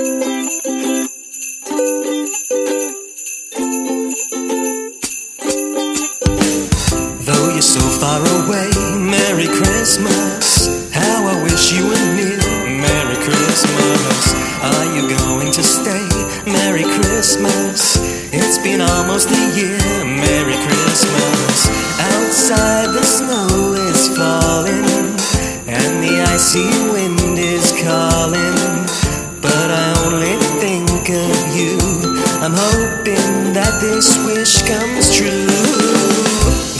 Though you're so far away, Merry Christmas. How I wish you were near. Merry Christmas. Are you going to stay? Merry Christmas. It's been almost a year. Merry Christmas. Outside the snow is falling, and the icy I'm hoping that this wish comes true.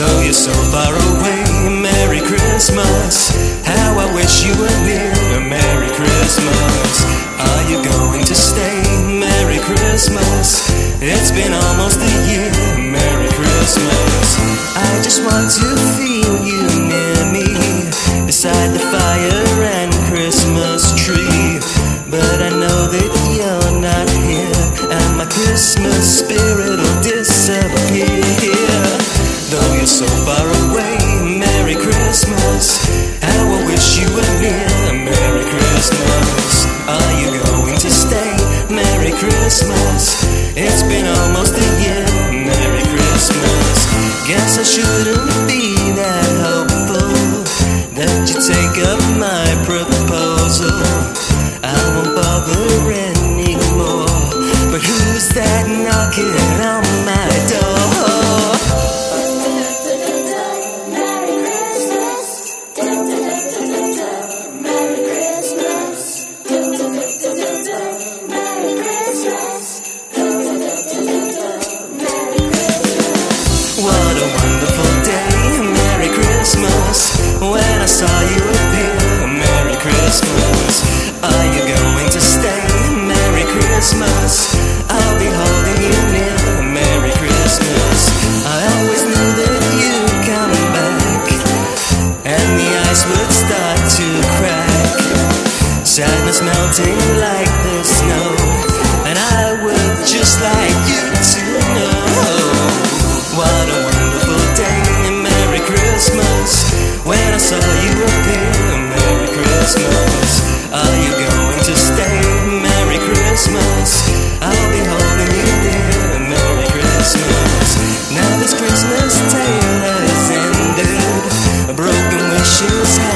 Though you're so far away, Merry Christmas. How I wish you were near. Merry Christmas. Are you going to stay? Merry Christmas. It's been almost a year. Merry Christmas. I just want to feel you near me, beside the fire and Christmas tree. But I spirit will disappear. Though you're so far away, Merry Christmas. I wish you were near. Merry Christmas. Are you going to stay? Merry Christmas. It's been almost a year. Merry Christmas. Guess I shouldn't ice would start to crack. Sadness melting like shoes.